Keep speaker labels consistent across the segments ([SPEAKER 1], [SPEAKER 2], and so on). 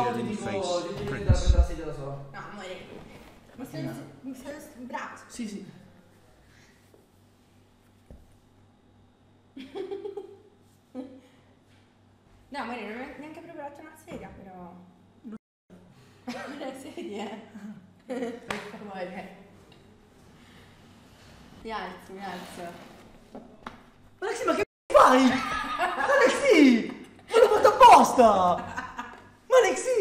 [SPEAKER 1] scomodo ti dico, ti devi
[SPEAKER 2] prints.
[SPEAKER 1] prendere la sedia da sola.
[SPEAKER 3] No, amore. Mi stai mi in braccio.
[SPEAKER 1] Sì, sì.
[SPEAKER 3] No, amore, non ho neanche preparato una sedia, però. Una sedia. Per favore. Mi alzo, mi alzo.
[SPEAKER 1] Alexi, ma che fai? Alexi! Ma l'ho fatto apposta!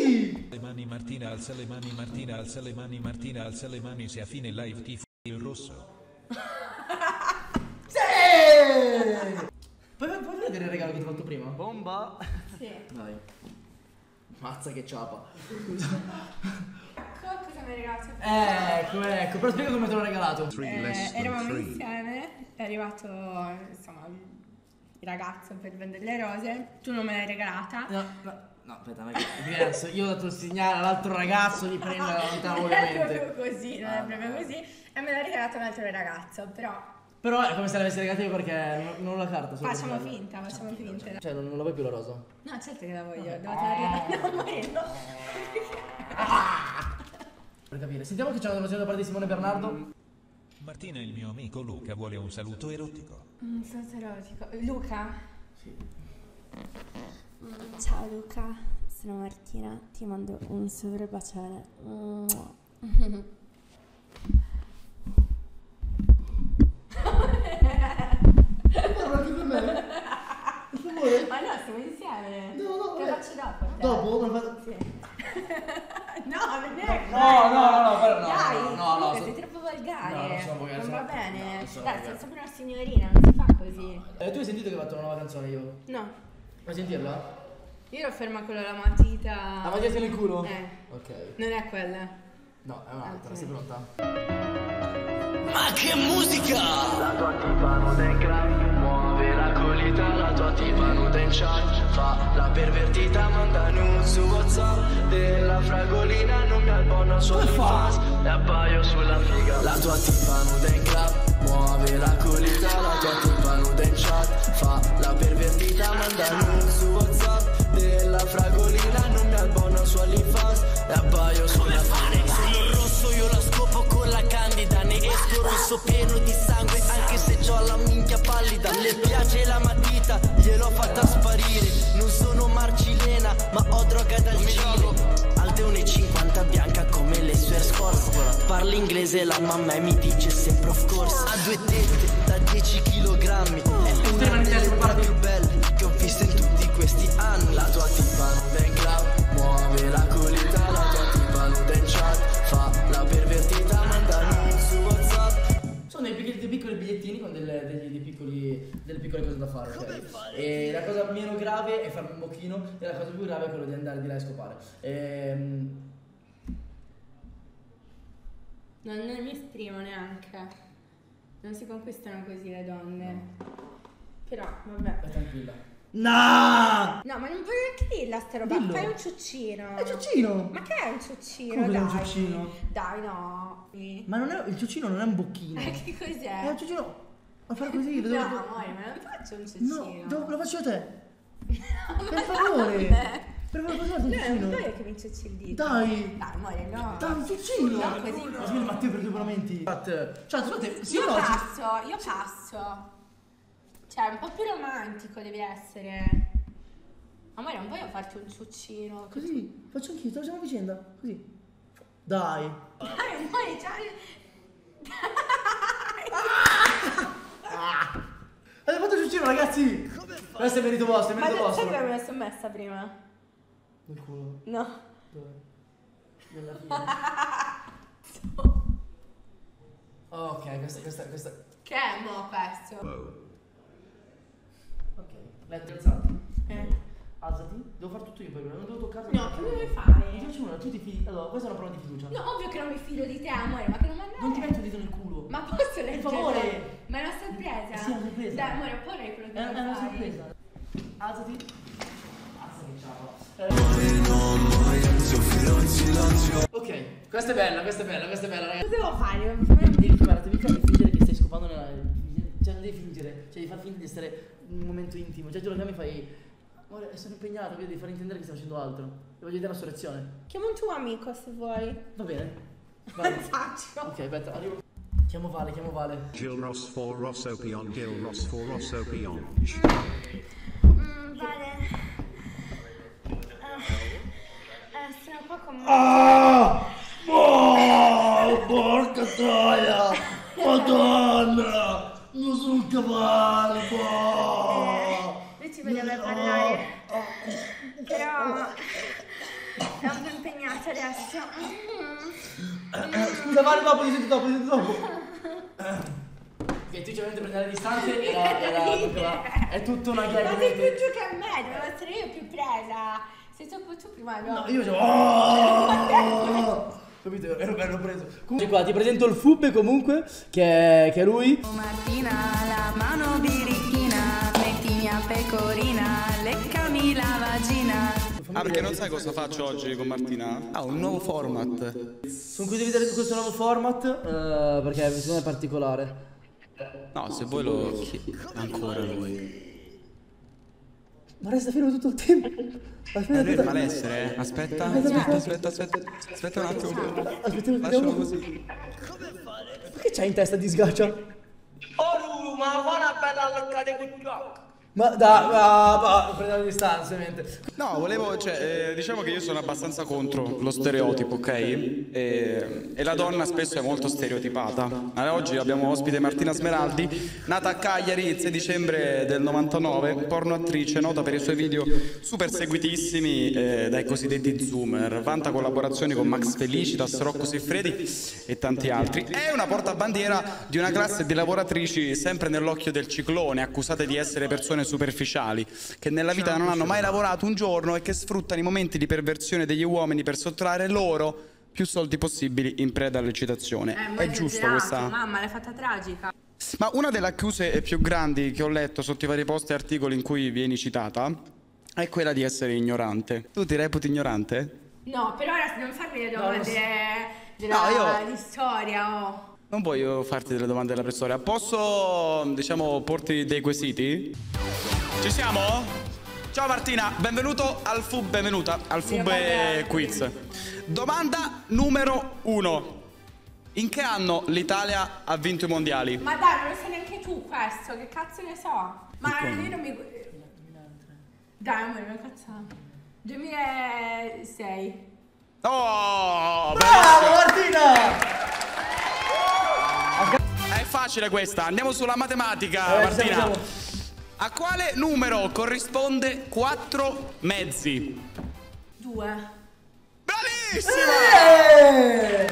[SPEAKER 2] Le mani Martina alza le mani Martina alza le mani Martina alza le mani se a fine live tifo il rosso.
[SPEAKER 1] Sì! Puoi, puoi vedere il regalo che ti ho fatto prima? Bomba!
[SPEAKER 3] Sì.
[SPEAKER 1] Dai. Mazza che ciapa.
[SPEAKER 3] Co- Cosa mi hai regalato?
[SPEAKER 1] Ecco, ecco, però spiega come te l'ho regalato.
[SPEAKER 3] Eh, eravamo insieme, è arrivato insomma il ragazzo per vendere le rose, tu non me l'hai regalata.
[SPEAKER 1] No, no, no, aspetta, ma è diverso. Io ho dato il segnale all'altro ragazzo di prendere la lontano
[SPEAKER 3] non è
[SPEAKER 1] ovviamente.
[SPEAKER 3] proprio così, non
[SPEAKER 1] Ah,
[SPEAKER 3] è proprio così. E me l'ha regalato un altro ragazzo, però
[SPEAKER 1] Però è come se l'avessi regalato io perché non, non ho la carta.
[SPEAKER 3] facciamo
[SPEAKER 1] per-
[SPEAKER 3] finta, facciamo finta.
[SPEAKER 1] Cioè, non, non la vuoi più la rosa?
[SPEAKER 3] No, certo che la voglio, devo tenere no, amore, no.
[SPEAKER 1] Per capire. Sentiamo che c'è una donazione da parte di Simone Bernardo.
[SPEAKER 2] Martina il mio amico Luca vuole un saluto erotico.
[SPEAKER 3] Un senso erotico. Luca?
[SPEAKER 1] Sì.
[SPEAKER 4] Ciao Luca, sono Martina, ti mando un super bacione.
[SPEAKER 1] Che per me. Per favore.
[SPEAKER 3] Ma no, siamo insieme.
[SPEAKER 1] No, no,
[SPEAKER 3] Te faccio dopo. te.
[SPEAKER 1] Dopo? Fate-
[SPEAKER 3] Sì. no,
[SPEAKER 1] No, no, no, no, però no,
[SPEAKER 3] Dai,
[SPEAKER 1] no, no, no, so-
[SPEAKER 3] sei troppo volgare.
[SPEAKER 1] No, non sono volgare,
[SPEAKER 3] Non
[SPEAKER 1] sono-
[SPEAKER 3] va bene.
[SPEAKER 1] no, non sono
[SPEAKER 3] Dai,
[SPEAKER 1] volgare.
[SPEAKER 3] sei sempre una signorina, non si fa così.
[SPEAKER 1] Eh, tu hai sentito che ho fatto una nuova canzone io?
[SPEAKER 3] No,
[SPEAKER 1] Vuoi sentirla?
[SPEAKER 3] io ero ferma con la matita.
[SPEAKER 1] La mangiate nel culo?
[SPEAKER 3] Eh,
[SPEAKER 1] Ok.
[SPEAKER 3] non è quella.
[SPEAKER 1] No, è un'altra,
[SPEAKER 3] Ok.
[SPEAKER 1] sei pronta?
[SPEAKER 5] Ma che musica! La tua tipa nuda in club Muove la colita, la tua tipa nuda in chat Fa la pervertita, manda nude su Whatsapp Della fragolina non mi abbono su OnlyFans E appaio sulla figa La tua tipa nuda in club Muove la colita, la tua tipa nuda in chat. Fa la pervertita, manda nude su Whatsapp. Della fragolina non mi abbono su OnlyFans E appaio sulla figa Sono rosso, io la scopo con la candida. Ne esco rosso pieno di sangue. Anche se ho la minchia pallida Le piace la matita, gliel'ho fatta sparire. Non sono marcilena, ma ho droga dal Cile Parla inglese la mamma e mi dice sempre of course Ha due tette da 10 kg È una delle più belle che ho visto in tutti questi anni La tua tipa nuda in club Muove la colita, la tua tipa nuda in chat Fa la pervertita, manda nude su Whatsapp
[SPEAKER 1] Sono dei piccoli, dei piccoli bigliettini con delle, degli- dei piccoli, delle piccole cose da fare. ok? E la cosa meno grave è farmi un bocchino e la cosa più grave è quello di andare di là e scopare. Ehm,
[SPEAKER 3] Non, non mi esprimo neanche. Non si conquistano così le donne. Però, vabbè.
[SPEAKER 1] vai tranquilla. No!
[SPEAKER 3] No, ma non voglio neanche dirla sta roba.
[SPEAKER 1] Dillo.
[SPEAKER 3] Fai un ciuccino.
[SPEAKER 1] È ciuccino!
[SPEAKER 3] Ma che è un ciuccino?
[SPEAKER 1] Come
[SPEAKER 3] dai.
[SPEAKER 1] un ciuccino?
[SPEAKER 3] Dai, no.
[SPEAKER 1] Ma non è, il ciuccino non è un bocchino.
[SPEAKER 3] Eh, che cos'è?
[SPEAKER 1] È un ciuccino. Ma fare così,
[SPEAKER 3] No, amore, ma non faccio un
[SPEAKER 1] No,
[SPEAKER 3] ciuccino.
[SPEAKER 1] dove- lo faccio a te. Per favore. Per posso farti un
[SPEAKER 3] No, non voglio che mi ciucci il dito.
[SPEAKER 1] Dai.
[SPEAKER 3] Dai, amore, no.
[SPEAKER 1] Dai, un ciuccino!
[SPEAKER 3] No, così no.
[SPEAKER 1] Ma scusa, Matteo, per due paramenti. Chat, chat, scusate, sì
[SPEAKER 3] Io
[SPEAKER 1] no?
[SPEAKER 3] passo, io passo. Cioè, un po' più romantico devi essere. Amore, non voglio farti un ciuccino.
[SPEAKER 1] Così, faccio anch'io, facciamo a vicenda. Così. Dai.
[SPEAKER 3] Dai, amore, cioè...
[SPEAKER 1] Avete fatto il ciuccino, ragazzi! Questo è merito vostro, è
[SPEAKER 3] Ma
[SPEAKER 1] merito
[SPEAKER 3] sai
[SPEAKER 1] vostro.
[SPEAKER 3] come me la sono messa prima?
[SPEAKER 1] Nel culo.
[SPEAKER 3] No.
[SPEAKER 1] Dove? Nella fine. ok, questa, questa, questa.
[SPEAKER 3] Che è mo questo?
[SPEAKER 1] Ok, letto alzati.
[SPEAKER 3] Eh.
[SPEAKER 1] Alzati. Devo fare tutto io poi, non devo toccarti.
[SPEAKER 3] No, che
[SPEAKER 1] Ti
[SPEAKER 3] fare?
[SPEAKER 1] faccio una, tu ti fidi. Allora, questa è una prova di fiducia.
[SPEAKER 3] No, ovvio che non mi fido di te, amore, ma che non mandare?
[SPEAKER 1] Non ti metto il dito nel culo.
[SPEAKER 3] Ma posso
[SPEAKER 1] Per
[SPEAKER 3] leggerla?
[SPEAKER 1] favore.
[SPEAKER 3] Ma è una sorpresa?
[SPEAKER 1] Sì, è una sorpresa.
[SPEAKER 3] Dai, amore, poi quello che
[SPEAKER 1] È, è una sorpresa. Alzati. Che. Ok, questa è bella, questa è bella, questa è bella, ragazzi.
[SPEAKER 3] Cosa devo fare?
[SPEAKER 1] Devi fare, devi fare fingere che stai scopando nella. Cioè, non devi fingere, cioè devi far finta di essere un momento intimo. Cioè, tu lo chiami e fai. Amore, sono impegnato, quindi devi far intendere che stai facendo altro. Ti voglio vedere la sua reazione.
[SPEAKER 3] Chiama un tuo amico se vuoi.
[SPEAKER 1] Va bene? Vai.
[SPEAKER 3] Faccio.
[SPEAKER 1] ok, aspetta, arrivo. Chiamo Vale, chiamo Vale.
[SPEAKER 6] Gil Ross for Rosso Pion, Gil Ross for Rosso Pion.
[SPEAKER 3] Mm, vale. Eh, sono un po' con
[SPEAKER 1] Ah! Oh, porca troia! Madonna! Non sono cavallo! boh!
[SPEAKER 3] Lui ci voleva parlare. Però è un po' impegnato adesso.
[SPEAKER 1] Eh, Scusa, Vale, dopo, ti sento dopo, ti sento dopo. Ok, tu ci avete prendere le distanze era, era la- È tutta una
[SPEAKER 3] Ma
[SPEAKER 1] gag.
[SPEAKER 3] sei più giù che a me, dovevo essere io più presa. Sei troppo tu prima, no?
[SPEAKER 1] No, io facevo. Oh! Capito? Ero bello preso. Comunque qua ti presento il Fub comunque, che è, che è lui.
[SPEAKER 7] Martina, la mano birichina, mettimi a pecorina, leccami la vagina.
[SPEAKER 8] Ah, perché non sai cosa faccio oggi con Martina? Ah, un nuovo format.
[SPEAKER 1] Con cui devi vedere questo nuovo format, eh, perché è particolare.
[SPEAKER 8] No, se vuoi lo ancora lui.
[SPEAKER 1] Ma resta fermo tutto il tempo.
[SPEAKER 8] Eh,
[SPEAKER 1] Aspetta, aspetta.
[SPEAKER 8] malessere, eh. Aspetta, aspetta, aspetta, aspetta. Aspetta un attimo.
[SPEAKER 1] Aspetta,
[SPEAKER 8] Lascialo così.
[SPEAKER 1] Che c'hai in testa di sgaccia?
[SPEAKER 5] Oh, ma fa una bella loccata con gioco.
[SPEAKER 1] Ma da, va, va, prendiamo le distanze, ovviamente.
[SPEAKER 8] No, volevo, cioè, eh, diciamo che io sono abbastanza contro lo stereotipo, ok? E, e la donna spesso è molto stereotipata. Allora, oggi abbiamo ospite Martina Smeraldi, nata a Cagliari il 6 dicembre del 99, porno attrice nota per i suoi video super seguitissimi eh, dai cosiddetti zoomer, vanta collaborazioni con Max Felicitas, Rocco Siffredi e tanti altri. È una portabandiera di una classe di lavoratrici sempre nell'occhio del ciclone, accusate di essere persone superficiali, che nella vita non hanno mai lavorato un giorno e che sfruttano i momenti di perversione degli uomini per sottrarre loro più soldi possibili in preda all'eccitazione.
[SPEAKER 3] Eh, ma
[SPEAKER 8] È giusto questa...
[SPEAKER 3] Mamma, l'hai fatta tragica.
[SPEAKER 8] Ma una delle accuse più grandi che ho letto sotto i vari post e articoli in cui vieni citata è quella di essere ignorante. Tu ti reputi ignorante?
[SPEAKER 3] No, per ora non farmi le domande della,
[SPEAKER 8] No, io-
[SPEAKER 3] di storia, oh.
[SPEAKER 8] Non voglio farti delle domande della preistoria. Posso, diciamo, porti dei quesiti? Ci siamo? Ciao Martina, benvenuto al FUB, benvenuta al FUB. Quiz. Domanda numero uno. In che anno l'Italia ha vinto i mondiali?
[SPEAKER 3] Ma dai, non lo sai neanche tu questo, che cazzo ne so? Ma io non mi... Dai, amore, ma cazzo... 2006.
[SPEAKER 8] Oh,
[SPEAKER 1] Bravo Martina!
[SPEAKER 8] Facile questa, andiamo sulla matematica,
[SPEAKER 1] Eh,
[SPEAKER 8] Martina.
[SPEAKER 1] siamo- siamo.
[SPEAKER 8] A quale numero corrisponde 4 mezzi?
[SPEAKER 3] Due.
[SPEAKER 8] Bravissima!
[SPEAKER 1] Eh!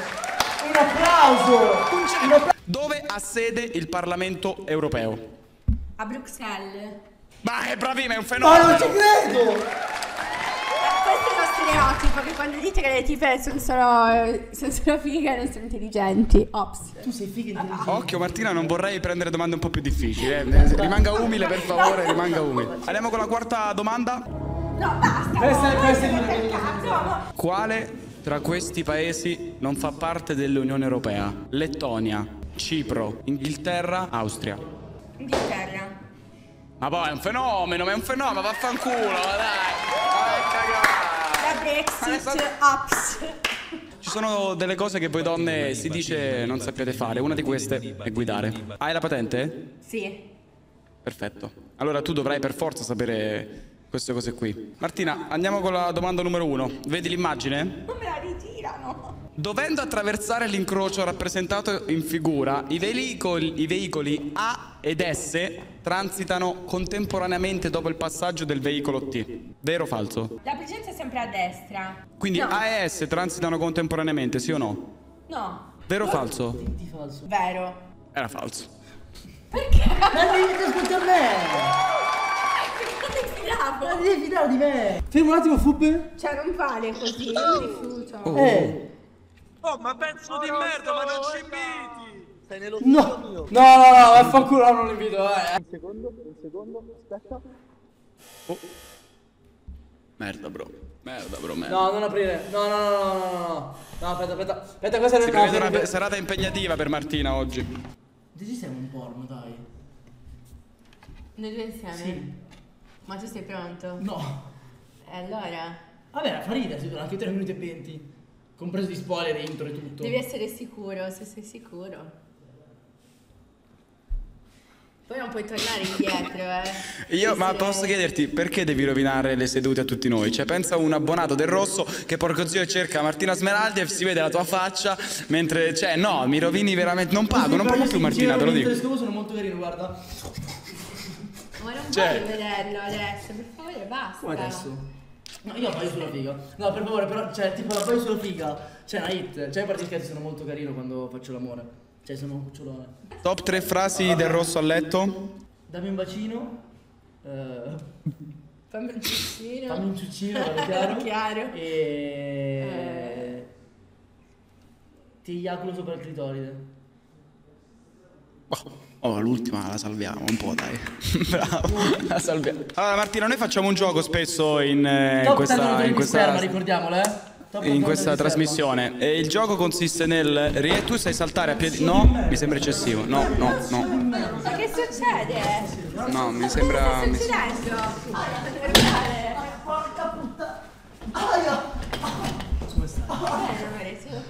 [SPEAKER 1] Un applauso! Un applauso!
[SPEAKER 8] Dove ha sede il Parlamento europeo?
[SPEAKER 3] A Bruxelles.
[SPEAKER 8] Ma è bravissima, è un
[SPEAKER 1] Ma non
[SPEAKER 8] fenomeno!
[SPEAKER 1] ci credo!
[SPEAKER 3] Quando dite che le tipe sono solo, sono solo fighe non sono intelligenti. Ops.
[SPEAKER 1] Tu sei figa intelligente.
[SPEAKER 8] Occhio Martina, non vorrei prendere domande un po' più difficili. eh. Rimanga umile per favore, rimanga umile. Andiamo con la quarta domanda.
[SPEAKER 3] No, basta.
[SPEAKER 1] Questa è-
[SPEAKER 3] oh,
[SPEAKER 1] questa è
[SPEAKER 8] Quale tra questi paesi non fa parte dell'Unione Europea? Lettonia, Cipro, Inghilterra, Austria.
[SPEAKER 3] Inghilterra.
[SPEAKER 8] Ma poi è un fenomeno, ma è un fenomeno, vaffanculo, dai.
[SPEAKER 3] Ops.
[SPEAKER 8] Ci sono delle cose che voi donne si dice non sappiate fare. Una di queste è guidare. Hai la patente?
[SPEAKER 3] Sì.
[SPEAKER 8] Perfetto. Allora tu dovrai per forza sapere queste cose qui. Martina, andiamo con la domanda numero uno. Vedi l'immagine?
[SPEAKER 3] Non me la ritirano.
[SPEAKER 8] Dovendo attraversare l'incrocio rappresentato in figura, i veicoli, i veicoli A ed S transitano contemporaneamente dopo il passaggio del veicolo T. Vero o falso?
[SPEAKER 3] La presenza è sempre a destra.
[SPEAKER 8] Quindi
[SPEAKER 3] No.
[SPEAKER 8] A e S transitano contemporaneamente, sì o no?
[SPEAKER 3] No.
[SPEAKER 8] Vero o falso?
[SPEAKER 1] Falso.
[SPEAKER 3] Vero.
[SPEAKER 8] Era falso.
[SPEAKER 1] Ma devi ascoltare a me! Ma devi fidare di me! Fermo un attimo, Fubbe!
[SPEAKER 3] Cioè, non vale così, io mi rifiuto.
[SPEAKER 1] Eh!
[SPEAKER 9] Oh, ma pezzo di merda, ma non ci inviti! Stai nello
[SPEAKER 1] No! No, no, no, vaffanculo, no, non lo invito, eh!
[SPEAKER 8] Merda, bro. Merda, bro, merda.
[SPEAKER 1] No, non aprire. No, no, no, no, no, no, no. No, aspetta, aspetta. Aspetta, questa è fermi,
[SPEAKER 8] una
[SPEAKER 1] fermi.
[SPEAKER 8] serata impegnativa per Martina oggi.
[SPEAKER 1] Esistiamo un porno, dai.
[SPEAKER 3] Noi due insieme?
[SPEAKER 1] Sì.
[SPEAKER 3] Ma tu sei pronto?
[SPEAKER 1] No.
[SPEAKER 3] E allora?
[SPEAKER 1] Vabbè, fa ridere, si dura anche 3 minuti e 20. Compreso di spoiler, intro e tutto.
[SPEAKER 3] Devi essere sicuro, se sei sicuro. Poi non puoi tornare indietro, eh.
[SPEAKER 8] Io, ma posso chiederti perché devi rovinare le sedute a tutti noi? Cioè, pensa a un abbonato del rosso che porco zio cerca Martina Smeraldi e si vede la tua faccia mentre, cioè, no, mi rovini veramente. Non pago, non pago più Martina, te lo dico.
[SPEAKER 1] Sono molto carino, guarda.
[SPEAKER 3] Ma non
[SPEAKER 8] Cioè-
[SPEAKER 3] voglio vederlo adesso, per favore, basta.
[SPEAKER 1] Come adesso? No, io appaio sulla figa. No, per favore, però, cioè, tipo l'appaio sulla figa. C'è una hit. Cioè, parte gli scherzi, sono molto carino quando faccio l'amore. Cioè, sono un cucciolone.
[SPEAKER 8] Top 3 frasi del rosso a letto?
[SPEAKER 1] Dammi un bacino. eh,
[SPEAKER 3] Fammi un ciuccino.
[SPEAKER 1] fammi un ciuccino, chiaro.
[SPEAKER 3] Chiaro.
[SPEAKER 1] E...
[SPEAKER 3] Eh.
[SPEAKER 1] Ti eiaculo sopra il clitoride.
[SPEAKER 8] Oh, l'ultima la salviamo un po', dai. Bravo, la salviamo. Allora, Martina, noi facciamo un gioco spesso in, eh, in
[SPEAKER 1] Top 10
[SPEAKER 8] questa, in questa,
[SPEAKER 1] sperma, ricordiamolo, eh. Top 10
[SPEAKER 8] in questa trasmissione. E il gioco consiste nel. rie- Tu sai saltare a piedi. No, mi sembra eccessivo. No, no, no.
[SPEAKER 3] Ma che succede?
[SPEAKER 8] No, mi sembra. Mi-
[SPEAKER 3] sta succedendo? Porca puttana. Come stai? Tu?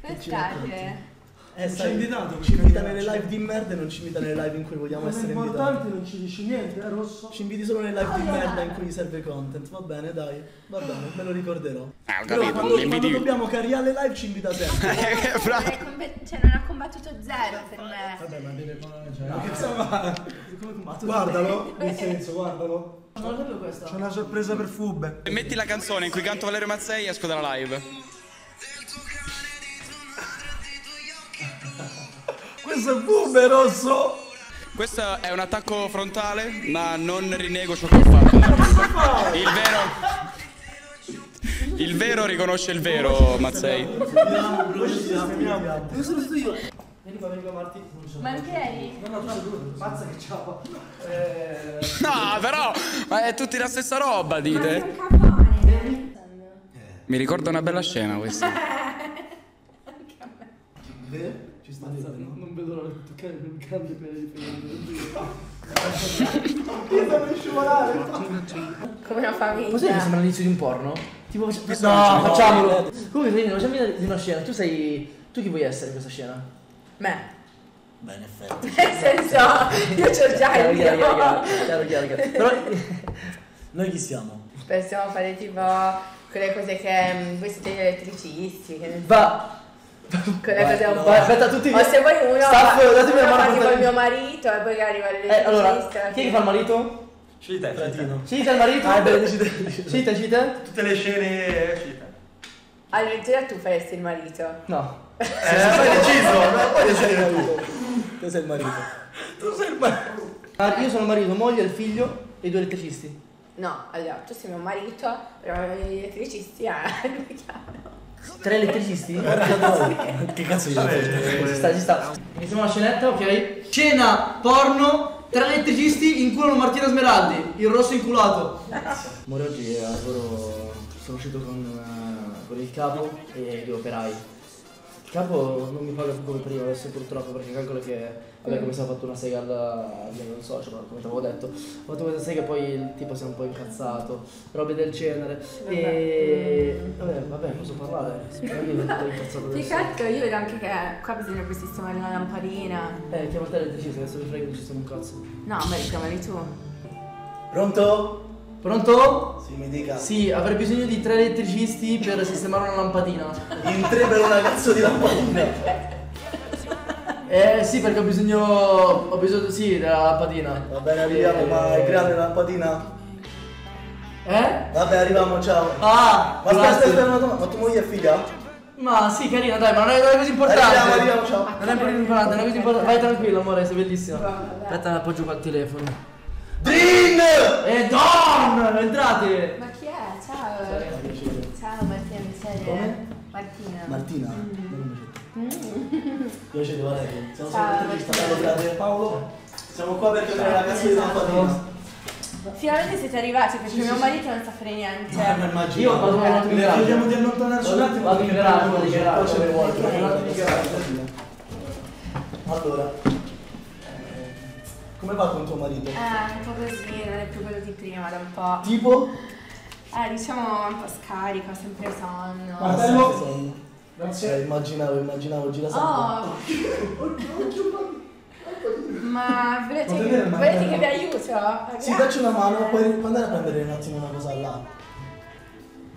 [SPEAKER 3] Come state?
[SPEAKER 10] Eh, ci invitato, ci invita nelle live di merda e non ci invita nelle live in cui vogliamo essere invitati.
[SPEAKER 11] non ci dici niente, eh, Rosso?
[SPEAKER 10] Ci inviti solo nelle live di merda in cui gli serve content. Va bene, dai. Va bene, me lo ricorderò.
[SPEAKER 8] Ah, ho
[SPEAKER 10] Però
[SPEAKER 8] capito,
[SPEAKER 10] quando,
[SPEAKER 8] mi
[SPEAKER 10] quando
[SPEAKER 8] inviti-
[SPEAKER 10] dobbiamo carriare le live ci invita sempre.
[SPEAKER 3] Non è combe- Cioè, non ha combattuto zero per me.
[SPEAKER 1] Vabbè, ma deve
[SPEAKER 10] Ma che insomma, guardalo, nel senso, guardalo.
[SPEAKER 1] Non.
[SPEAKER 11] C'è una sorpresa per Fube.
[SPEAKER 8] Metti la canzone in cui canto Valerio Mazzei e esco dalla live.
[SPEAKER 11] Questo è Fube, Rosso!
[SPEAKER 8] Questo è un attacco frontale, ma non rinego ciò che ho fatto. Il vero. Il vero riconosce il vero, Mazzei.
[SPEAKER 1] Dove sono stato io? Vieni qua, vieni qua, Marti.
[SPEAKER 3] Ma in piedi?
[SPEAKER 1] No, no. Mazza che ciao. Eh...
[SPEAKER 8] No, però, ma è tutti la stessa roba, dite.
[SPEAKER 3] capone.
[SPEAKER 8] Mi ricorda una bella scena questa.
[SPEAKER 1] Vero? Ci sta dentro. Non vedo l'ora di toccare quel grande pene di
[SPEAKER 3] Come una famiglia.
[SPEAKER 1] Cos'è che sembra l'inizio di un porno? Tipo, no, facciamolo. Comunque, Serena, facciamo di una scena. Tu sei. Tu chi vuoi essere in questa scena?
[SPEAKER 3] Me.
[SPEAKER 10] Beh, in effetti.
[SPEAKER 3] Nel senso, io c'ho già il mio.
[SPEAKER 1] chiaro, chiaro, chiaro, chiaro. Però.
[SPEAKER 10] Noi chi siamo?
[SPEAKER 3] Possiamo fare tipo quelle cose che mm, voi siete gli elettricisti.
[SPEAKER 1] Va. No,
[SPEAKER 3] po'.
[SPEAKER 1] aspetta, tutti
[SPEAKER 3] O se vuoi uno,
[SPEAKER 1] Staff,
[SPEAKER 3] fa,
[SPEAKER 1] datemi
[SPEAKER 3] uno fa
[SPEAKER 1] per
[SPEAKER 3] tipo il mio marito e poi arriva
[SPEAKER 1] Eh,
[SPEAKER 3] l'elettricista.
[SPEAKER 1] allora, chi è che fa il marito?
[SPEAKER 12] Te.
[SPEAKER 10] Fratino.
[SPEAKER 1] Il marito?
[SPEAKER 10] Ah, beh,
[SPEAKER 1] te?
[SPEAKER 12] Tutte le scene te.
[SPEAKER 3] Allora, tu faresti il marito.
[SPEAKER 1] No.
[SPEAKER 12] Eh, hai deciso.
[SPEAKER 10] Te sei il marito. Te sei il marito.
[SPEAKER 1] Tu sei il marito. Io sono il marito, moglie, il figlio e i due elettricisti.
[SPEAKER 3] No, allora, tu sei mio marito, però gli elettricisti ah, mi chiamano.
[SPEAKER 1] Tre elettricisti?
[SPEAKER 10] Che cazzo gli?
[SPEAKER 1] Ci sta, ci sta. Iniziamo la scenetta, ok? Scena porno, tre elettricisti inculano Martina Smeraldi, il rosso inculato. Amore, oggi al lavoro sono uscito con, eh, con il capo e due operai. Capo non mi paga più come prima adesso purtroppo perché calcolo che, vabbè come se ho fatto una sega al, al non so, cioè, come ti avevo detto, ho fatto questa sega e poi il tipo si è un po' incazzato, robe del genere. E vabbè, vabbè, posso parlare? Sì, io sono un po' incazzato adesso.
[SPEAKER 3] cazzo, io vedo anche che qua bisognerebbe sistemare una lampadina.
[SPEAKER 1] Eh, chiama te l'elettricista, adesso mi frega che ci sono un cazzo.
[SPEAKER 3] No, ma li chiamali tu.
[SPEAKER 10] Pronto?
[SPEAKER 1] Pronto?
[SPEAKER 10] Sì, mi dica.
[SPEAKER 1] Sì, avrei bisogno di tre elettricisti per sistemare una lampadina.
[SPEAKER 10] In tre per una cazzo di lampadina.
[SPEAKER 1] Eh sì, perché ho bisogno. Ho bisogno sì della lampadina.
[SPEAKER 10] Va bene, arriviamo, ma è grande la lampadina?
[SPEAKER 1] Eh?
[SPEAKER 10] Vabbè, arriviamo, ciao.
[SPEAKER 1] Ah!
[SPEAKER 10] Ma aspetta, aspetta, ma tu- ma tua moglie è figa?
[SPEAKER 1] Ma sì, carina, dai, ma non è, non è così importante.
[SPEAKER 10] Arriviamo, arriviamo, ciao.
[SPEAKER 1] Non è così importante, non è così importante. Vai tranquillo, amore, sei bellissima. Aspetta, appoggio qua il telefono.
[SPEAKER 10] Drin!
[SPEAKER 1] E Don! Entrate!
[SPEAKER 3] Ma chi è? Ciao. Ciao Martina, mi sei?
[SPEAKER 1] Come?
[SPEAKER 3] Martina.
[SPEAKER 10] Martina? Io ci devo Valerio. Siamo
[SPEAKER 3] Ciao,
[SPEAKER 10] sempre intervista Paolo e. Siamo qua per chiedere la cazzo di lampadina.
[SPEAKER 3] Finalmente siete arrivati perché mio marito non sa fare niente.
[SPEAKER 10] Ma immagino.
[SPEAKER 1] Io vado un attimo in
[SPEAKER 10] Le
[SPEAKER 1] garage.
[SPEAKER 10] chiediamo di allontanarci un attimo.
[SPEAKER 1] Vado in garage, vado in garage.
[SPEAKER 10] Poi Come va con tuo marito?
[SPEAKER 4] Eh, un po' così, non è più quello di prima, da un po'.
[SPEAKER 10] Tipo?
[SPEAKER 4] Eh, diciamo un po' scarico, sempre sonno.
[SPEAKER 10] Ah, sempre sonno. Eh, immaginavo, immaginavo gira
[SPEAKER 4] Oh! Ma volete,
[SPEAKER 10] il
[SPEAKER 4] volete che vi aiuto?
[SPEAKER 10] Sì, dacci una mano, puoi puoi andare a prendere un attimo una cosa là.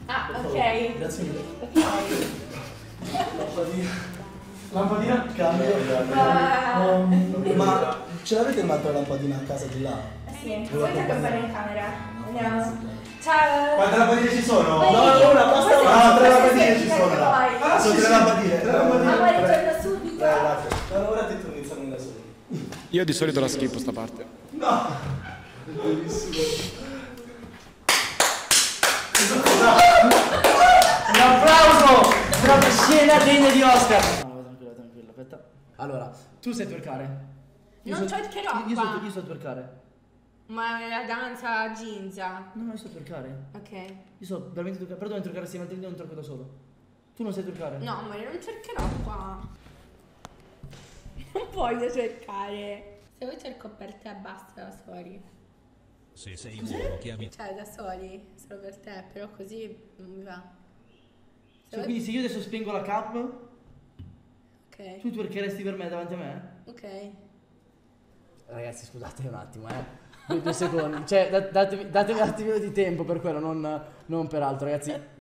[SPEAKER 4] Ah, ok.
[SPEAKER 10] Grazie mille. Lampadina. Lampadina? Cambio.
[SPEAKER 4] Ma-
[SPEAKER 10] Um, ma ce l'avete un'altra lampadina a casa di là?
[SPEAKER 4] Sì, vuoi accompagnare in camera? Andiamo. Ciao!
[SPEAKER 12] Quante lampadine ci sono?
[SPEAKER 4] Poi-
[SPEAKER 10] No, una, basta
[SPEAKER 4] poi-
[SPEAKER 10] una.
[SPEAKER 12] No, tre
[SPEAKER 4] poi-
[SPEAKER 12] lampadine
[SPEAKER 4] poi-
[SPEAKER 12] ci
[SPEAKER 4] poi-
[SPEAKER 12] sono là.
[SPEAKER 4] poi-
[SPEAKER 12] Ah, sono tre lampadine. Tre lampadine.
[SPEAKER 4] Amore, torno subito.
[SPEAKER 10] Dai, grazie. Allora ora ti torni iniziamo da solo.
[SPEAKER 8] Io di solito la schippo sta parte.
[SPEAKER 10] No! Bellissimo.
[SPEAKER 1] Un applauso una scena degna di Oscar. No, tranquilla, tranquilla, aspetta. Allora, tu sai twerkare? Io
[SPEAKER 3] Non
[SPEAKER 1] so-
[SPEAKER 3] twerkerò
[SPEAKER 1] io, io
[SPEAKER 3] qua.
[SPEAKER 1] so, io so twerkare.
[SPEAKER 3] Ma è la danza ginza.
[SPEAKER 1] No, no, io so twerkare.
[SPEAKER 3] Ok.
[SPEAKER 1] Io so veramente twerkare, però devo twerkare assieme altrimenti non twerko da solo. Tu non sai twerkare?
[SPEAKER 3] No, amore, non cercherò qua. Non voglio cercare. Se vuoi cerco per te, basta da soli.
[SPEAKER 2] Se sei uomo chiami
[SPEAKER 3] Cioè, da soli, solo per te, però così non mi va. Se
[SPEAKER 1] Cioè,
[SPEAKER 3] vuoi-
[SPEAKER 1] quindi se io adesso spengo la cap,
[SPEAKER 3] Ok.
[SPEAKER 1] tu twerkeresti per me davanti a me?
[SPEAKER 3] Ok.
[SPEAKER 1] Ragazzi, scusate un attimo, eh. Due, due secondi. Cioè, da- datemi, datemi un attimino di tempo per quello, non, non per altro, ragazzi.